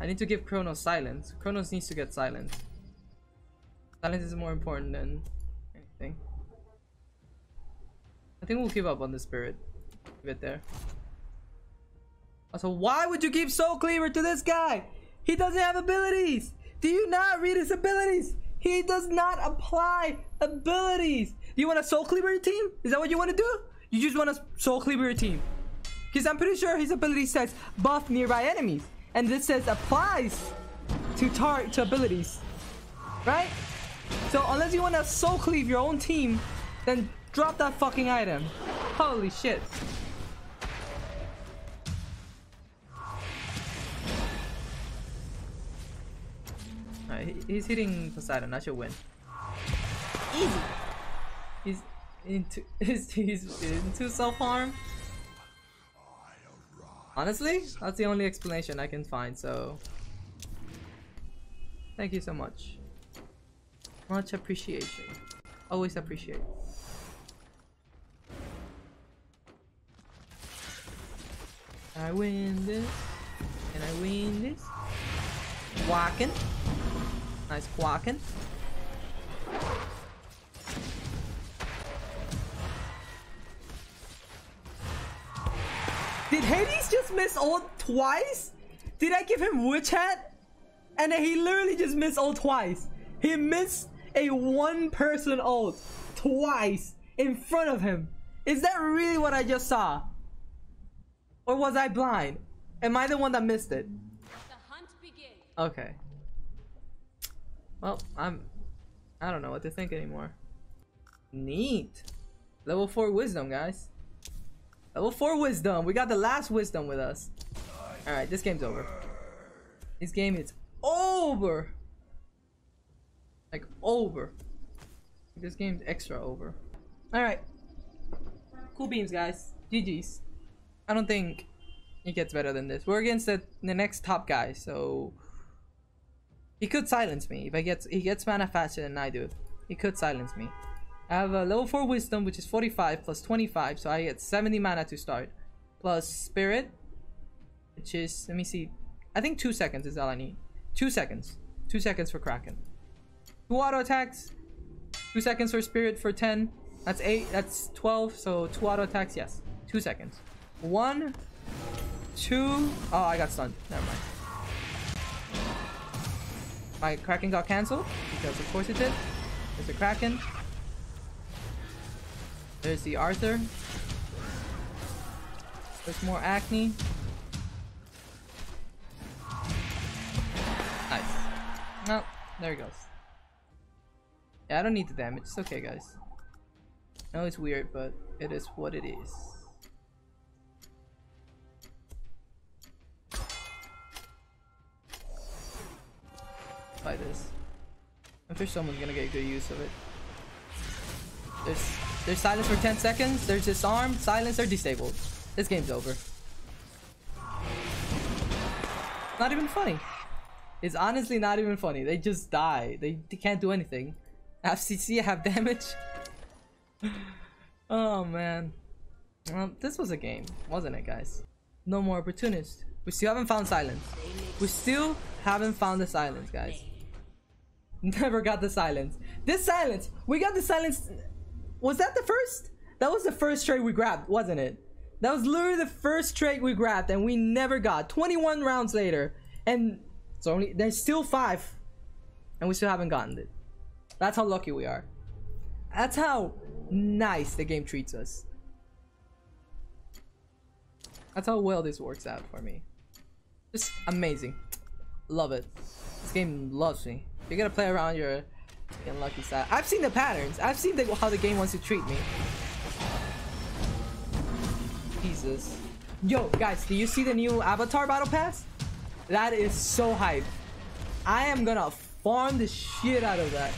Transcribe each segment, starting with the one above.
I need to give Chronos silence. Chronos needs to get silence. Silence is more important than anything. I think we'll give up on the spirit. Leave it there. Also, why would you give Soul Cleaver to this guy? He doesn't have abilities. Do you not read his abilities? He does not apply abilities. You want a Soul Cleaver your team? Is that what you want to do? You just want a Soul Cleaver your team? Because I'm pretty sure his ability says buff nearby enemies. And this says applies to tar to abilities. Right? So unless you want to Soul Cleave your own team, then drop that fucking item. Holy shit. Alright, he's hitting Poseidon. I should win. Easy. He's into he's, he's into self harm. Honestly, that's the only explanation I can find. So, thank you so much. Much appreciation. Always appreciate. I win this. Can I win this? Walking. Nice quacking. Did Hades just miss ult twice? Did I give him witch hat? And then he literally just missed ult twice. He missed a one person ult twice in front of him. Is that really what I just saw? Or was I blind? Am I the one that missed it? Okay. Well, I'm... I don't know what to think anymore. Neat. Level 4 wisdom, guys. Level 4 wisdom. We got the last wisdom with us. Alright, this game's over. This game is over. Like, over. This game's extra over. Alright. Cool beams, guys. GG's. I don't think it gets better than this. We're against the, the next top guy, so... He could silence me if I get he gets mana faster than I do. He could silence me. I have a level 4 wisdom which is 45 plus 25 so I get 70 mana to start. Plus spirit which is let me see. I think 2 seconds is all I need. 2 seconds. 2 seconds for Kraken. 2 auto attacks. 2 seconds for spirit for 10. That's 8. That's 12 so 2 auto attacks yes. 2 seconds. 1 2 Oh I got stunned. Never mind. My Kraken got cancelled because of course it did. There's the Kraken. There's the Arthur. There's more Arachne. Nice. No, there he goes. Yeah, I don't need the damage. It's okay, guys. I know it's weird, but it is what it is. By this. I'm sure someone's gonna get good use of it. There's there's silence for 10 seconds. There's disarmed, silence, or disabled. This game's over. Not even funny. It's honestly not even funny. They just die. They, they can't do anything. FCC have damage. oh man. Well, this was a game, wasn't it, guys? No more opportunists. We still haven't found silence. We still haven't found the silence, guys. Never got the silence. This silence, we got the silence. Was that the first? That was the first trade we grabbed, wasn't it? That was literally the first trade we grabbed and we never got. 21 rounds later. And it's only, there's still five. And we still haven't gotten it. That's how lucky we are. That's how nice the game treats us. That's how well this works out for me. Just amazing. Love it. This game loves me. You gotta play around your lucky side. I've seen the patterns. I've seen the, how the game wants to treat me. Jesus. Yo, guys, do you see the new Avatar Battle Pass? That is so hype. I am gonna farm the shit out of that.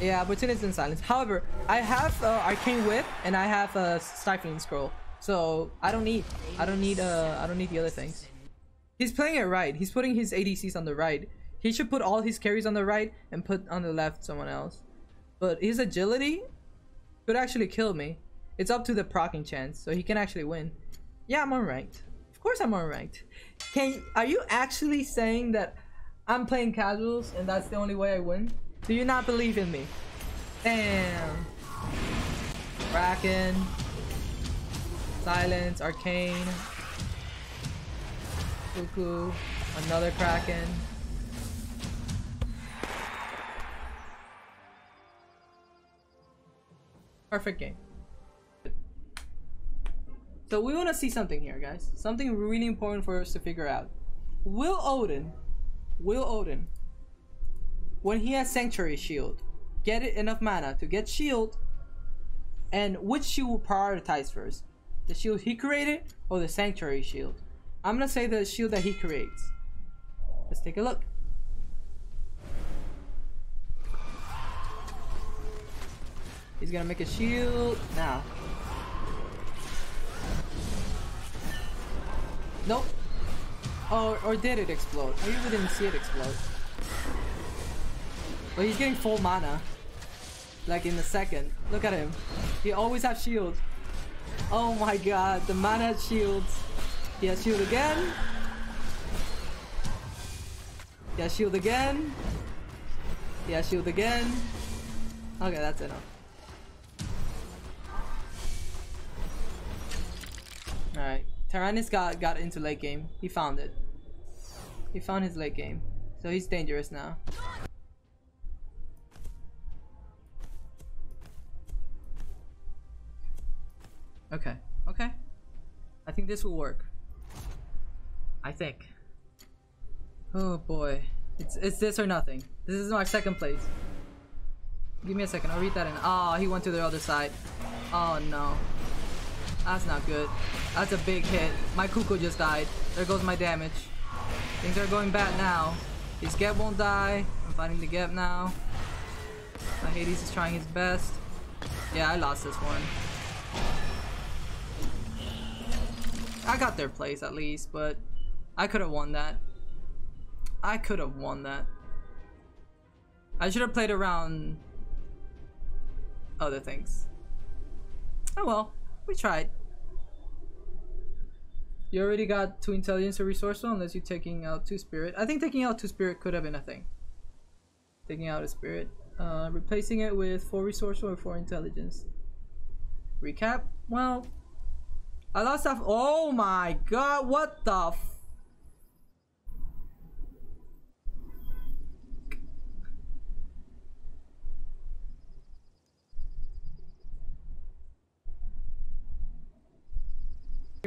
Yeah, Opportunist in Silence. However, I have uh, Arcane Whip and I have a uh, Stifling Scroll. So I don't need I don't need uh I don't need the other things. He's playing it right. He's putting his ADCs on the right. He should put all his carries on the right and put on the left someone else. But his agility could actually kill me. It's up to the proccing chance, so he can actually win. Yeah, I'm unranked. Of course I'm unranked. Can are you actually saying that I'm playing casuals and that's the only way I win? Do you not believe in me? Damn. Kraken. Silence. Arcane. Cuckoo. Another Kraken. Perfect game. So we want to see something here, guys. Something really important for us to figure out. Will Odin, Will Odin, when he has Sanctuary Shield, get it enough mana to get Shield, and which shield will prioritize first? The shield he created or the Sanctuary Shield? I'm gonna say the shield that he creates. Let's take a look. He's gonna make a shield now. Nope. Or, or did it explode? Oh, Maybe we didn't see it explode. But he's getting full mana. Like in a second. Look at him. He always has shield. Oh my god, the mana shields. He has shield again. He has shield again. He has shield again. Okay, that's enough. Alright. Tyrannus got, got into late game. He found it. He found his late game. So he's dangerous now. Okay. Okay. I think this will work. I think. Oh boy. It's it's this or nothing. This is my second place. Give me a second. I'll read that in. Oh, he went to the other side. Oh no. That's not good. That's a big hit. My Kuko just died. There goes my damage. Things are going bad now. His Geb won't die. I'm fighting the Geb now. My Hades is trying his best. Yeah, I lost this one. I got their place at least, but I could have won that. I could have won that. I should have played around other things. Oh well. We tried. You already got two intelligence or resourceful unless you're taking out two spirit. I think taking out two spirit could have been a thing. Taking out a spirit. Uh, replacing it with four resourceful or four intelligence. Recap? Well, I lost off. Oh my god, what the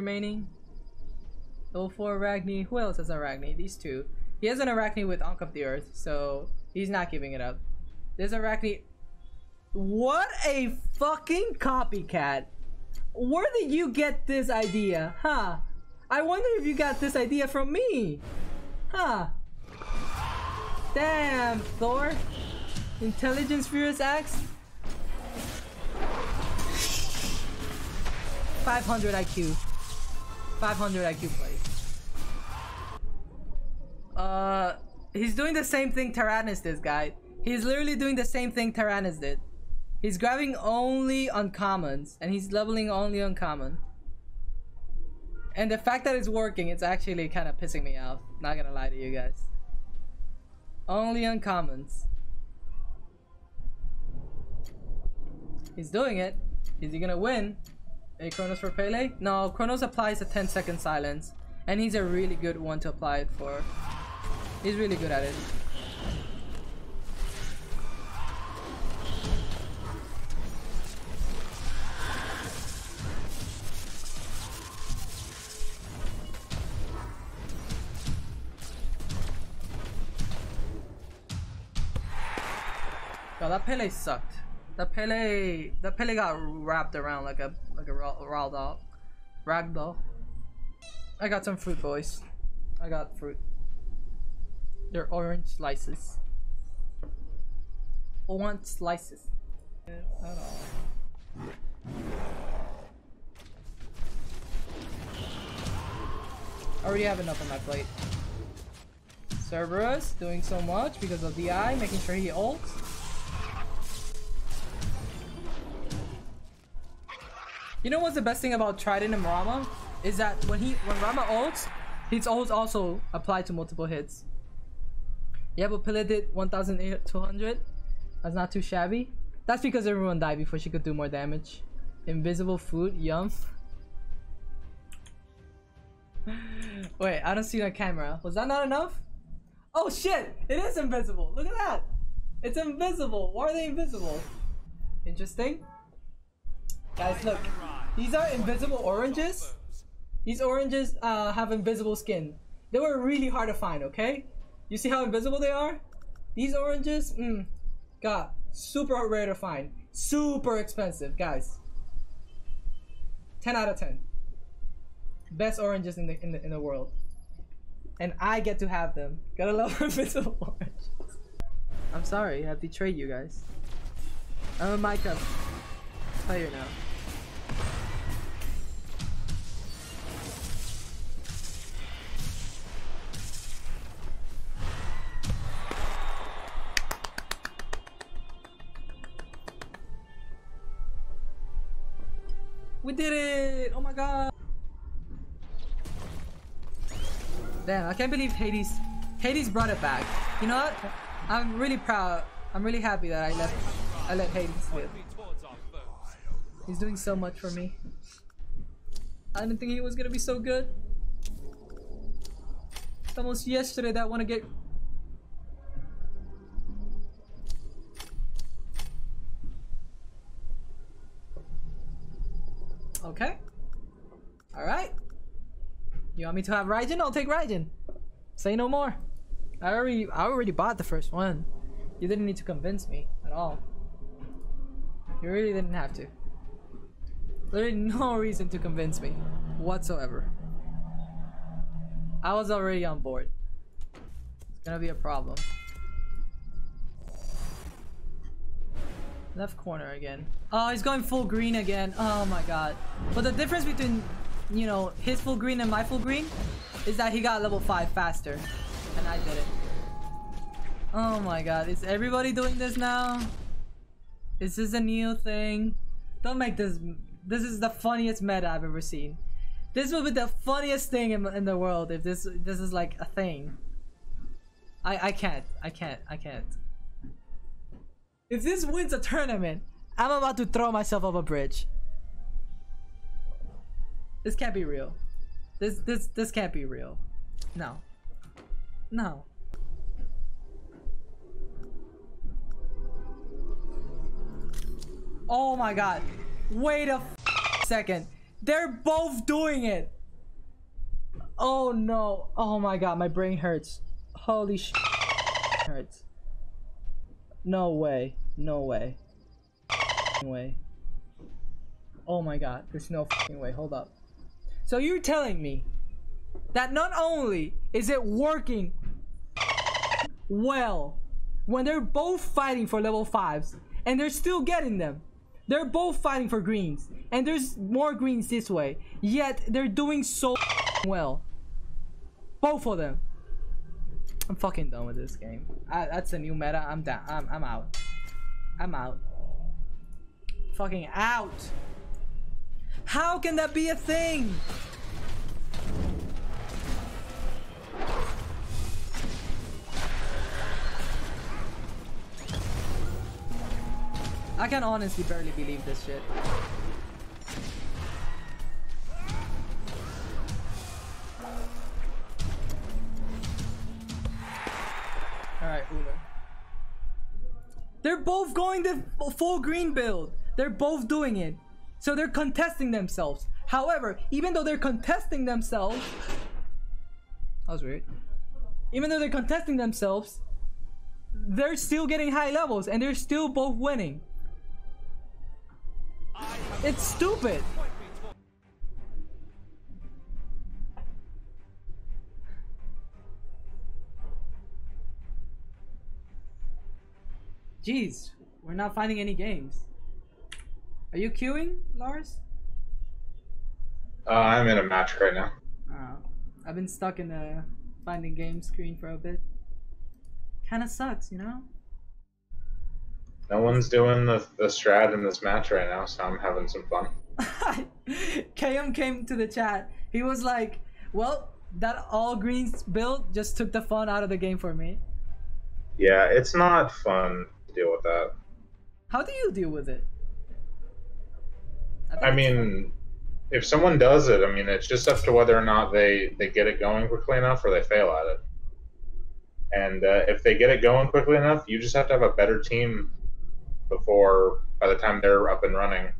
remaining. Level 4 Arachne. Who else has Arachne? These two. He has an Arachne with Ankh of the Earth, so he's not giving it up. There's Arachne. What a fucking copycat. Where did you get this idea? Huh? I wonder if you got this idea from me. Huh? Damn, Thor. Intelligence Furious Axe. 500 IQ. 500 IQ plays. Uh, he's doing the same thing Tyrannus did, guy. He's literally doing the same thing Tyrannus did. He's grabbing only uncommons, and he's leveling only uncommon. And the fact that it's working, it's actually kind of pissing me off. Not gonna lie to you guys. Only uncommons. He's doing it. Is he gonna win? A Chronos for Pele? No, Chronos applies a 10 second silence. And he's a really good one to apply it for. He's really good at it. God, that Pele sucked. The Pele, the Pele got wrapped around like a like a raw dog, ragdoll. I got some fruit, boys. I got fruit. They're orange slices. Orange slices. I already have enough on my plate. Cerberus doing so much because of the eye, making sure he ults. You know what's the best thing about Trident and Rama? Is that when he when Rama ults, His ults also apply to multiple hits. Yeah, but Pele did 1,200. That's not too shabby. That's because everyone died before she could do more damage. Invisible food, yum. Wait, I don't see the camera. Was that not enough? Oh shit! It is invisible! Look at that! It's invisible! Why are they invisible? Interesting. Guys, look. These are invisible oranges. These oranges uh, have invisible skin. They were really hard to find, okay? You see how invisible they are? These oranges, mm, God, super rare to find. Super expensive, guys. 10 out of 10. Best oranges in the in the in the world. And I get to have them. Gotta love invisible oranges. I'm sorry, I've betrayed you guys. I'm a Minecraft player now. We did it! Oh my god! Damn, I can't believe Hades Hades brought it back. You know what? I'm really proud. I'm really happy that I left I let Hades live. He's doing so much for me. I didn't think he was gonna be so good. It's almost yesterday that I wanna get Okay. Alright. You want me to have Raijin? I'll take Raijin. Say no more. I already I already bought the first one. You didn't need to convince me at all. You really didn't have to. There's no reason to convince me whatsoever. I was already on board. It's gonna be a problem. Left corner again. Oh, he's going full green again. Oh my god. But the difference between, you know, his full green and my full green is that he got level 5 faster. And I did it. Oh my god. Is everybody doing this now? Is this a new thing? Don't make this... This is the funniest meta I've ever seen. This will be the funniest thing in, in the world if this this is like a thing. I I can't. I can't. I can't. If this wins a tournament, I'm about to throw myself off a bridge. This can't be real. This this this can't be real. No. No. Oh my god. Wait a second. They're both doing it. Oh no. Oh my god, my brain hurts. Holy sh hurts. No way. No way. way. Oh my god. There's no way. Hold up. So you're telling me that not only is it working well when they're both fighting for level 5s and they're still getting them. They're both fighting for greens and there's more greens this way. Yet they're doing so well. Both of them. I'm fucking done with this game. I, that's a new meta. I'm down. I'm, I'm out. I'm out. Fucking out. How can that be a thing? I can honestly barely believe this shit. They're both going the full green build. They're both doing it. So they're contesting themselves. However, even though they're contesting themselves... That was weird. Even though they're contesting themselves, they're still getting high levels and they're still both winning. It's stupid. Jeez, we're not finding any games. Are you queuing, Lars? Uh, I'm in a match right now. Oh, I've been stuck in the finding game screen for a bit. Kinda sucks, you know? No one's doing the, the strat in this match right now, so I'm having some fun. KM came to the chat. He was like, well, that all greens build just took the fun out of the game for me. Yeah, it's not fun deal with that. How do you deal with it? think I mean, if someone does it, I mean, it's just up to whether or not they they get it going quickly enough or they fail at it. And uh, if they get it going quickly enough, you just have to have a better team before by the time they're up and running,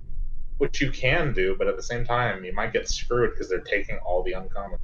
which you can do, but at the same time, you might get screwed because they're taking all the uncommon.